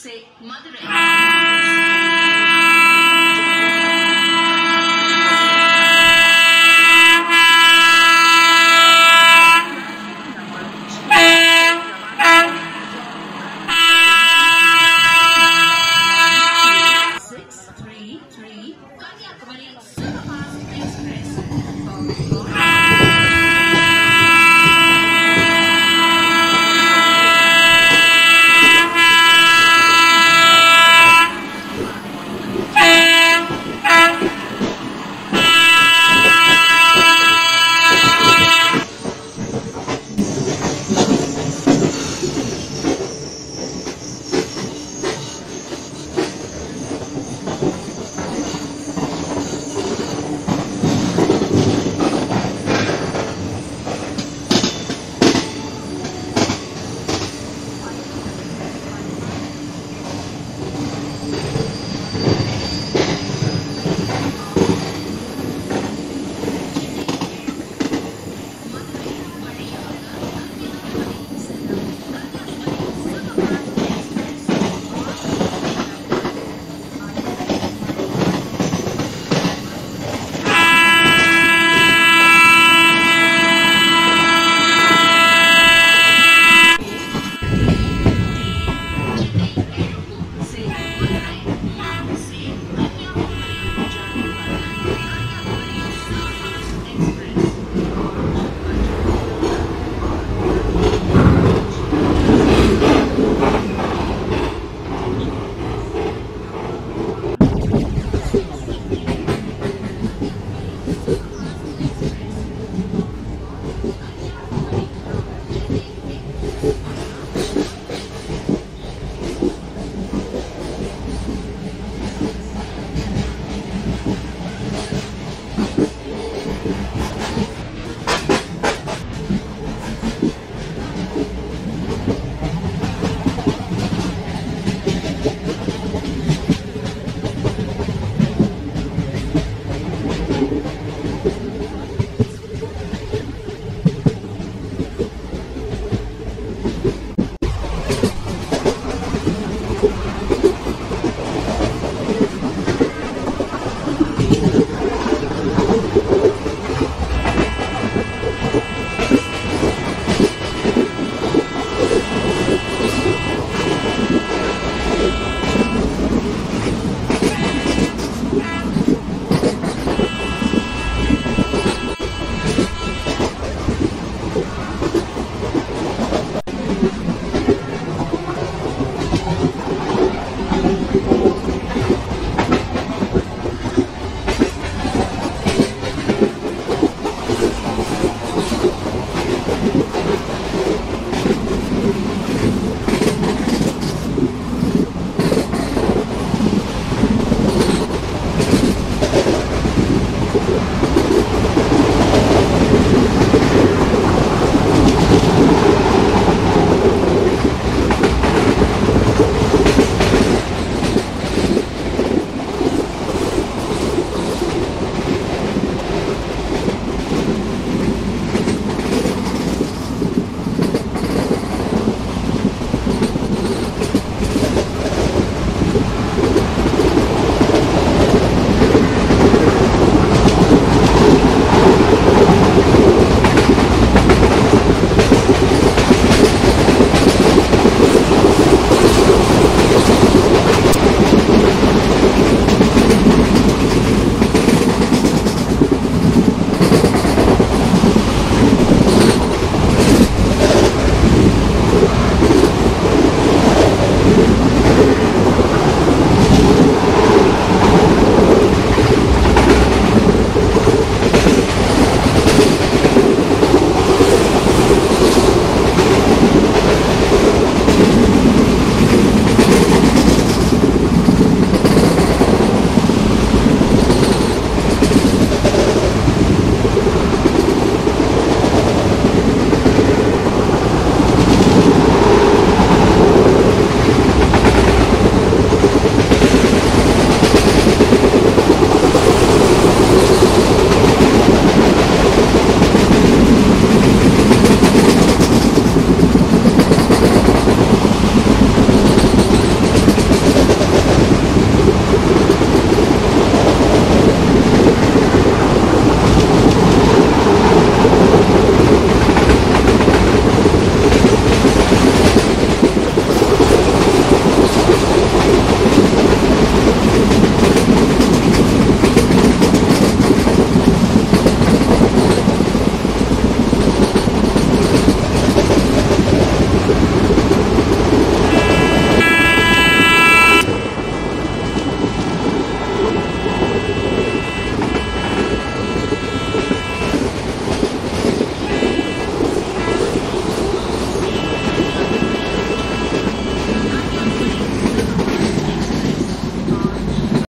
say Mother.